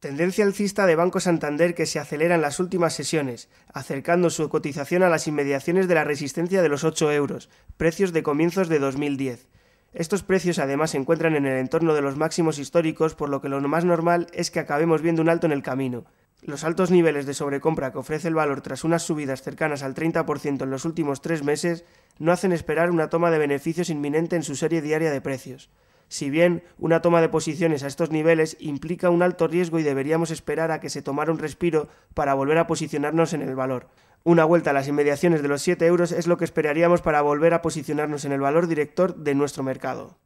Tendencia alcista de Banco Santander que se acelera en las últimas sesiones, acercando su cotización a las inmediaciones de la resistencia de los 8 euros, precios de comienzos de 2010. Estos precios además se encuentran en el entorno de los máximos históricos, por lo que lo más normal es que acabemos viendo un alto en el camino. Los altos niveles de sobrecompra que ofrece el valor tras unas subidas cercanas al 30% en los últimos tres meses no hacen esperar una toma de beneficios inminente en su serie diaria de precios. Si bien una toma de posiciones a estos niveles implica un alto riesgo y deberíamos esperar a que se tomara un respiro para volver a posicionarnos en el valor. Una vuelta a las inmediaciones de los 7 euros es lo que esperaríamos para volver a posicionarnos en el valor director de nuestro mercado.